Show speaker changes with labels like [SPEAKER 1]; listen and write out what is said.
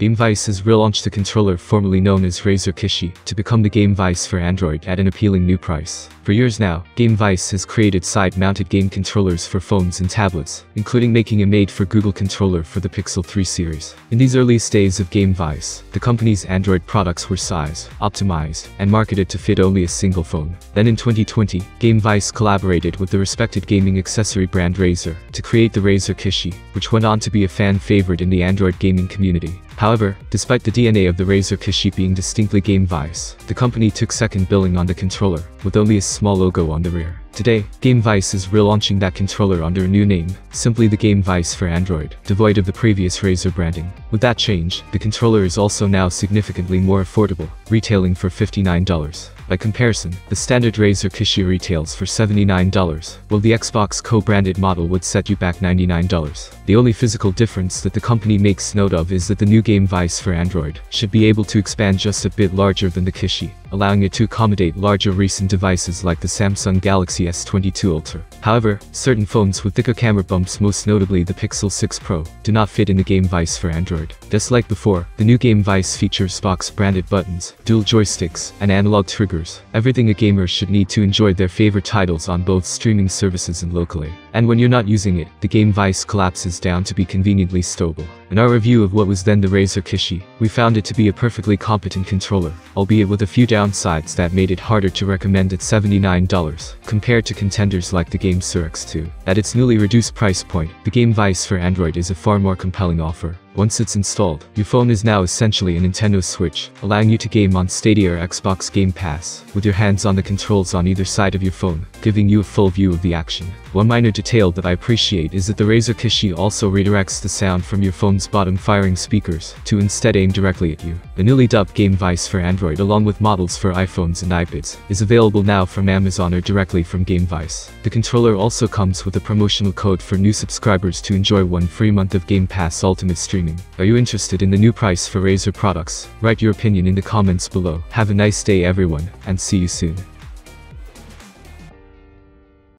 [SPEAKER 1] GameVice has relaunched the controller formerly known as Razer Kishi to become the GameVice for Android at an appealing new price. For years now, GameVice has created side-mounted game controllers for phones and tablets, including making a made-for Google controller for the Pixel 3 series. In these earliest days of GameVice, the company's Android products were size, optimized, and marketed to fit only a single phone. Then in 2020, GameVice collaborated with the respected gaming accessory brand Razer to create the Razer Kishi, which went on to be a fan favorite in the Android gaming community. However, despite the DNA of the Razer Kishi being distinctly GameVice, the company took second billing on the controller, with only a small logo on the rear. Today, GameVice is relaunching that controller under a new name, simply the GameVice for Android, devoid of the previous Razer branding. With that change, the controller is also now significantly more affordable, retailing for $59. By comparison, the standard Razer Kishi retails for $79, while the Xbox co-branded model would set you back $99. The only physical difference that the company makes note of is that the new GameVice for Android should be able to expand just a bit larger than the Kishi, allowing it to accommodate larger recent devices like the Samsung Galaxy S22 Ultra. However, certain phones with thicker camera bumps most notably the Pixel 6 Pro, do not fit in the GameVice for Android. Just like before, the new GameVice features Xbox-branded buttons, dual joysticks, and analog triggers, everything a gamer should need to enjoy their favorite titles on both streaming services and locally. And when you're not using it, the GameVice collapses down to be conveniently stowable. In our review of what was then the Razer Kishi, we found it to be a perfectly competent controller, albeit with a few downsides that made it harder to recommend at $79, compared to contenders like the GameSir X2. At its newly reduced price point, the GameVice for Android is a far more compelling offer. Once it's installed, your phone is now essentially a Nintendo Switch, allowing you to game on Stadia or Xbox Game Pass, with your hands on the controls on either side of your phone, giving you a full view of the action. One minor detail that I appreciate is that the Razer Kishi also redirects the sound from your phone's bottom firing speakers to instead aim directly at you. The newly dubbed GameVice for Android along with models for iPhones and iPads is available now from Amazon or directly from GameVice. The controller also comes with a promotional code for new subscribers to enjoy one free month of Game Pass Ultimate streaming. Are you interested in the new price for Razer products? Write your opinion in the comments below. Have a nice day everyone, and see you soon.